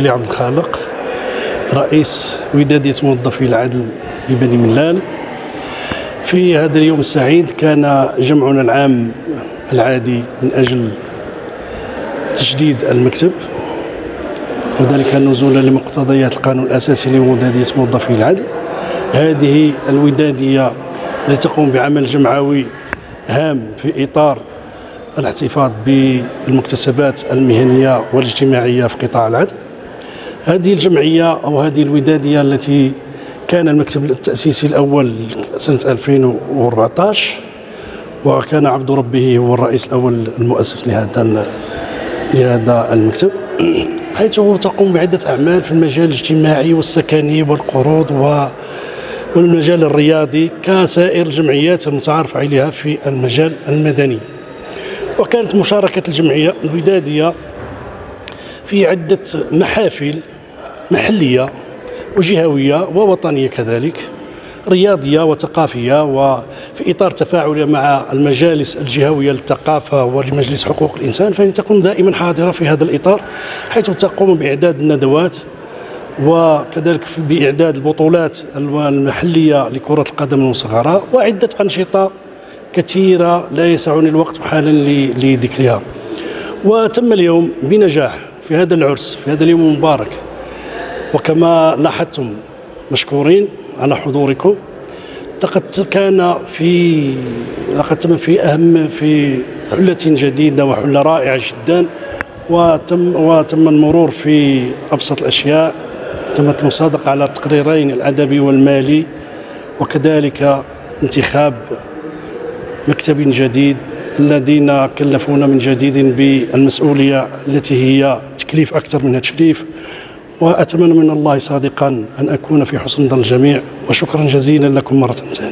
علي عبد الخالق رئيس ودادية موظفي العدل ببني ملال. في هذا اليوم السعيد كان جمعنا العام العادي من أجل تجديد المكتب وذلك نزولا لمقتضيات القانون الأساسي لودادية موظفي العدل. هذه الودادية التي تقوم بعمل جمعوي هام في إطار الاحتفاظ بالمكتسبات المهنية والاجتماعية في قطاع العدل. هذه الجمعية أو هذه الودادية التي كان المكتب التأسيسي الأول سنة 2014 وكان عبد ربه هو الرئيس الأول المؤسس لهذا لهذا المكتب حيث تقوم بعدة أعمال في المجال الاجتماعي والسكني والقروض و والمجال الرياضي كسائر الجمعيات المتعارف عليها في المجال المدني. وكانت مشاركة الجمعية الودادية في عدة محافل محلية وجهوية ووطنية كذلك رياضية وثقافية وفي إطار تفاعل مع المجالس الجهوية للثقافة ولمجلس حقوق الإنسان فإن تكون دائما حاضرة في هذا الإطار حيث تقوم بإعداد الندوات وكذلك بإعداد البطولات المحلية لكرة القدم المصغرة وعدة أنشطة كثيرة لا يسعني الوقت حالا لذكرها. وتم اليوم بنجاح في هذا العرس في هذا اليوم المبارك. وكما لاحظتم مشكورين على حضوركم لقد كان في لقد تم في أهم في حلة جديدة وحلة رائعة جدا وتم وتم المرور في أبسط الأشياء. تمت المصادقه على التقريرين الأدبي والمالي وكذلك انتخاب مكتب جديد الذين كلفونا من جديد بالمسؤولية التي هي تكليف أكثر من تشريف وأتمنى من الله صادقا أن أكون في حسن ظن الجميع وشكرا جزيلا لكم مرة ثانية.